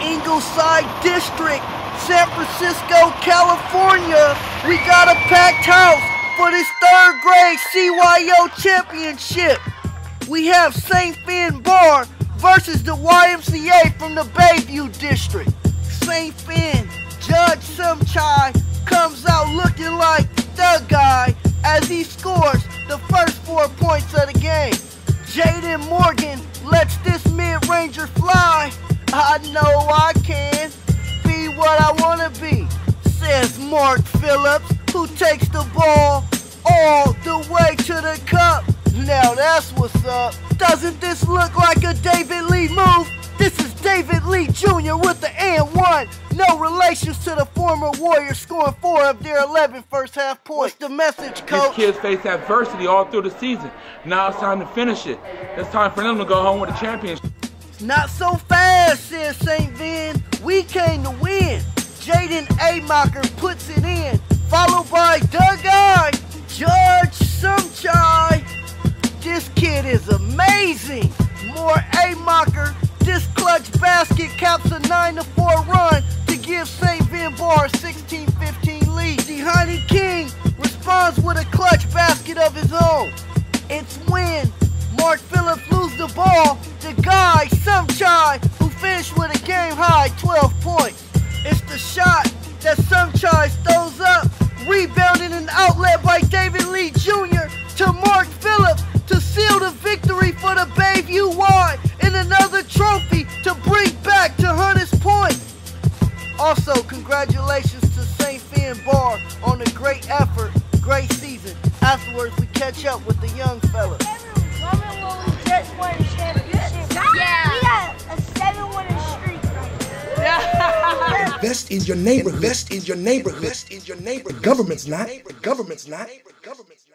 Ingleside District, San Francisco, California. We got a packed house for this third grade CYO championship. We have St. Finn Barr versus the YMCA from the Bayview District. St. Finn, Judge Samchai comes out looking like the guy as he scores the first four points of the game. Jaden Morgan lets this mid-ranger fly. I know I can be what I wanna be, says Mark Phillips, who takes the ball all the way to the cup. Now that's what's up. Doesn't this look like a David Lee move? This is David Lee Jr. with the and one. No relations to the former Warriors scoring four of their 11 first half points. What's the message, coach? These kids face adversity all through the season. Now it's time to finish it. It's time for them to go home with a championship. Not so fast, says St. Finn. We came to win. Jaden Amacher puts it in, followed by Doug Eye, Judge Samchai. This kid is amazing. More Amacher. This clutch basket caps a 9 to 4 run to give St. Finn Barr a 16 15 lead. Dehaney King responds with a clutch basket of his own. Congratulations to St. Finn Barr on a great effort, great season. Afterwards, we catch up with the young fellas. Invest in your neighborhood. Invest in your neighborhood. Invest in your neighborhood. Government's not. Government's not. Government's